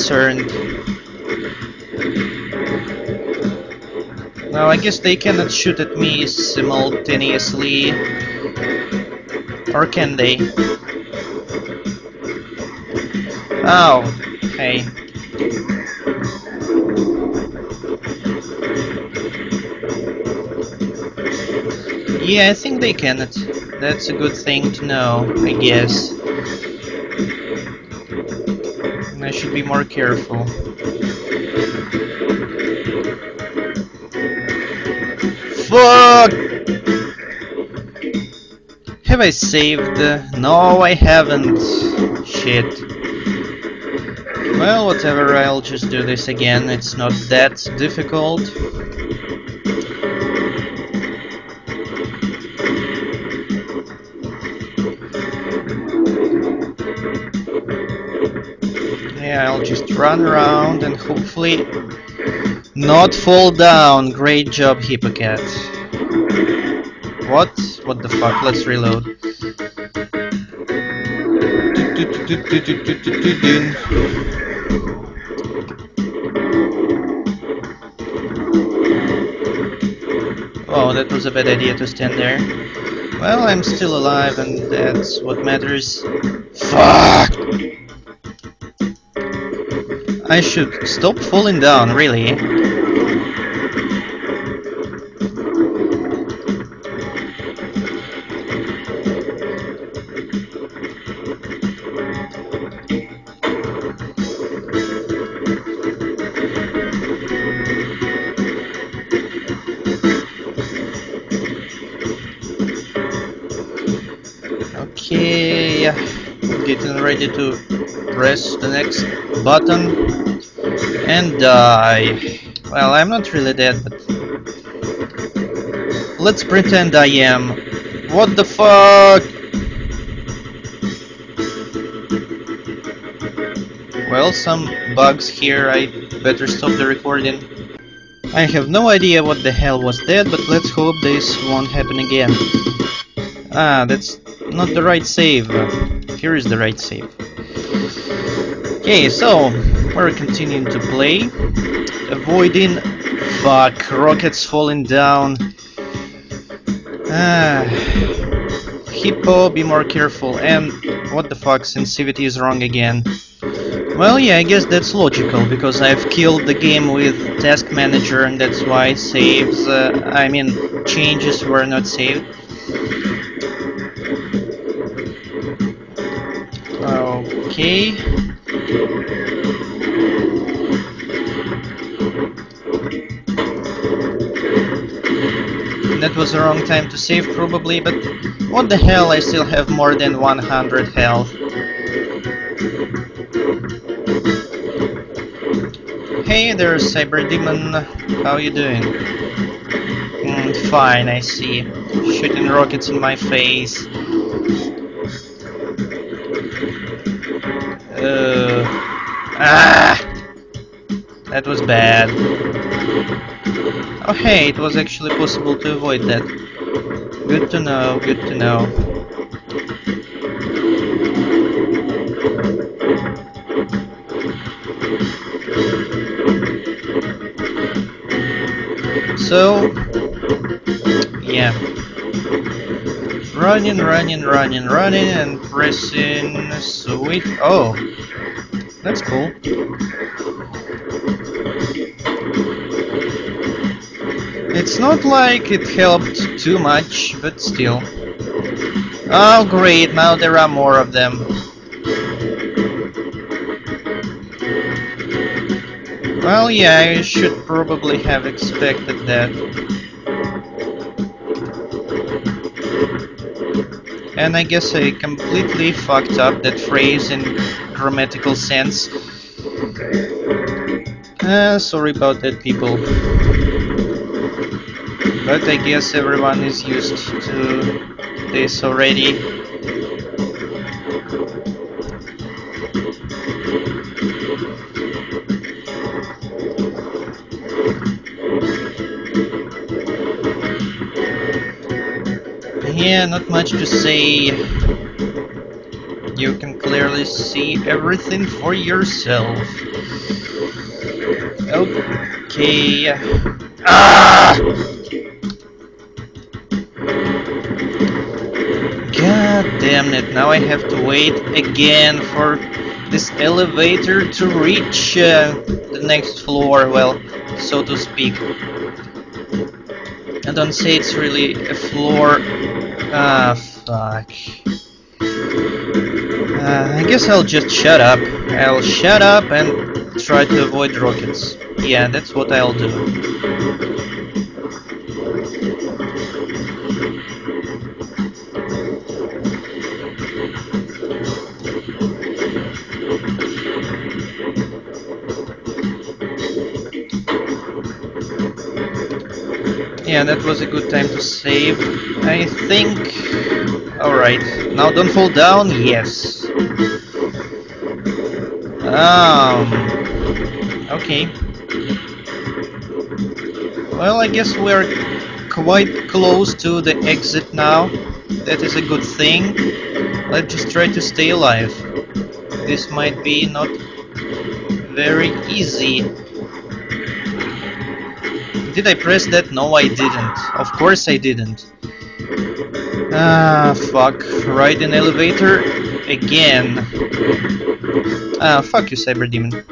concerned. Well, I guess they cannot shoot at me simultaneously. Or can they? Oh, hey. Yeah, I think they cannot. That's a good thing to know, I guess. I should be more careful. Fuck! Have I saved? No, I haven't. Shit. Well, whatever, I'll just do this again. It's not that difficult. I'll just run around and hopefully not fall down. Great job, Hippocat. What? What the fuck? Let's reload. Oh, that was a bad idea to stand there. Well, I'm still alive and that's what matters. Fuck! I should stop falling down, really. Okay. Getting ready to press the next button and die. Well, I'm not really dead, but let's pretend I am. What the fuck? Well, some bugs here. I better stop the recording. I have no idea what the hell was that, but let's hope this won't happen again. Ah, that's not the right save. Here is the right save. Okay, so we're continuing to play, avoiding fuck rockets falling down. Ah, Hippo, be more careful. And what the fuck, sensitivity is wrong again. Well, yeah, I guess that's logical because I've killed the game with Task Manager, and that's why saves, uh, I mean, changes were not saved. Okay. That was the wrong time to save probably, but what the hell, I still have more than 100 health. Hey there, Cyber Demon. How you doing? Mm, fine, I see. Shooting rockets in my face. Uh, ah! That was bad. Oh hey, it was actually possible to avoid that. Good to know, good to know. So, yeah. Running, running, running, running, and pressing sweet. Oh, that's cool. It's not like it helped too much, but still. Oh great, now there are more of them. Well, yeah, I should probably have expected that. And I guess I completely fucked up that phrase in grammatical sense. Uh, sorry about that, people. But I guess everyone is used to this already. Yeah, not much to say. You can clearly see everything for yourself. Okay. Ah! God damn it, now I have to wait again for this elevator to reach uh, the next floor, well, so to speak. I don't say it's really a floor. Ah, fuck. Uh, I guess I'll just shut up. I'll shut up and try to avoid rockets. Yeah, that's what I'll do. Yeah, that was a good time to save. I think... Alright, now don't fall down, yes. Um... Okay. Well, I guess we're quite close to the exit now. That is a good thing. Let's just try to stay alive. This might be not very easy. Did I press that? No, I didn't. Of course I didn't. Ah, fuck. Ride an elevator again. Ah, fuck you, Cyber Demon.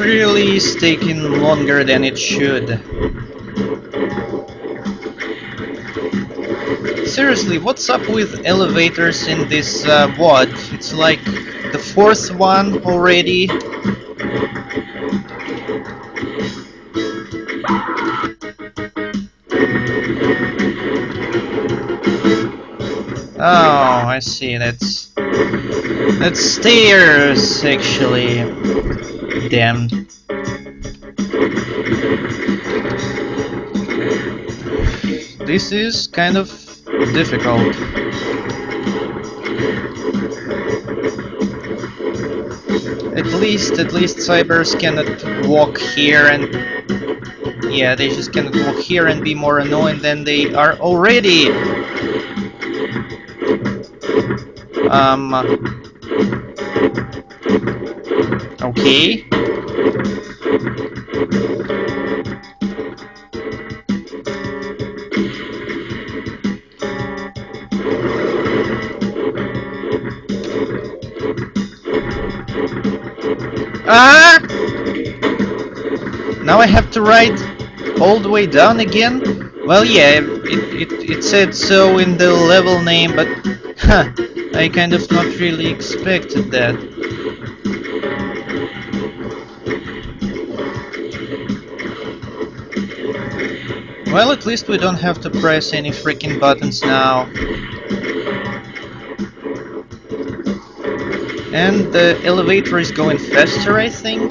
Really is taking longer than it should. Seriously, what's up with elevators in this uh, WAD? It's like the fourth one already. Oh, I see, that's... That's stairs, actually. Damn. This is kind of difficult. At least, at least cybers cannot walk here and... Yeah, they just cannot walk here and be more annoying than they are already! Um... Okay. Ah! Now I have to ride all the way down again? Well, yeah, it, it, it said so in the level name, but huh, I kind of not really expected that. Well, at least we don't have to press any freaking buttons now. And the elevator is going faster, I think.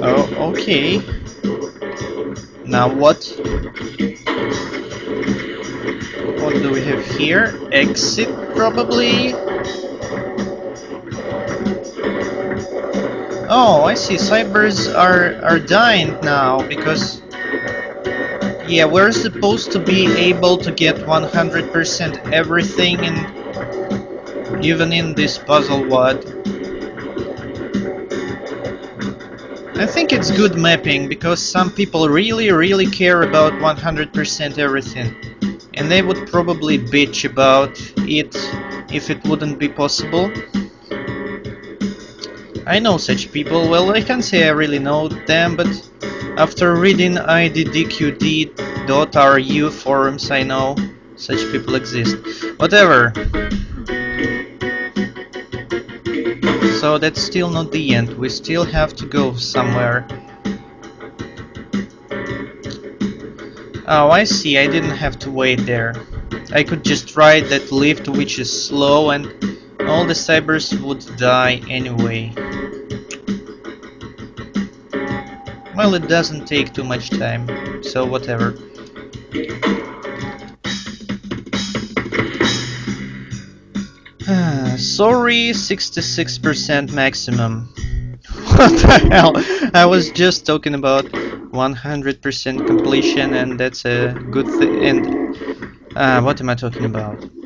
Oh, okay. Now what? What do we have here? Exit, probably? Oh, I see. Cybers are, are dying now, because... Yeah, we're supposed to be able to get 100% everything, in, even in this puzzle WAD. I think it's good mapping because some people really really care about 100% everything and they would probably bitch about it if it wouldn't be possible. I know such people, well I can't say I really know them, but after reading iddqd.ru forums I know such people exist. Whatever. So that's still not the end, we still have to go somewhere. Oh, I see, I didn't have to wait there. I could just ride that lift which is slow and all the cybers would die anyway. Well, it doesn't take too much time, so whatever. Ah. Sorry, 66% maximum. What the hell? I was just talking about 100% completion and that's a good thing. And uh, what am I talking about?